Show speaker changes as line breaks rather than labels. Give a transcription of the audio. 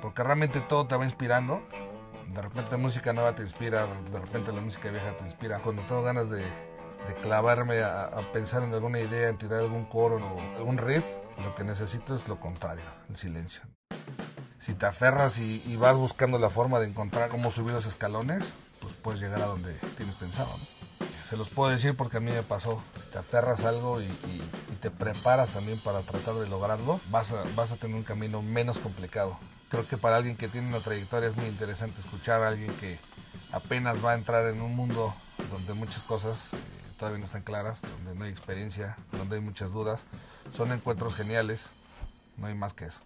porque realmente todo te va inspirando. De repente música nueva te inspira, de repente la música vieja te inspira. Cuando tengo ganas de, de clavarme a, a, pensar en alguna idea, en tirar algún coro o algún riff, lo que necesito es lo contrario, el silencio. Si te aferras y, y vas buscando la forma de encontrar cómo subir los escalones, pues puedes llegar a donde tienes pensado. ¿no? Se los puedo decir porque a mí me pasó. Te aferras a algo y, y, te preparas también para tratar de lograrlo, vas a, vas a tener un camino menos complicado. Creo que para alguien que tiene una trayectoria es muy interesante escuchar a alguien que apenas va a entrar en un mundo donde muchas cosas eh, todavía no están claras, donde no hay experiencia, donde hay muchas dudas. Son encuentros geniales, no hay más que eso.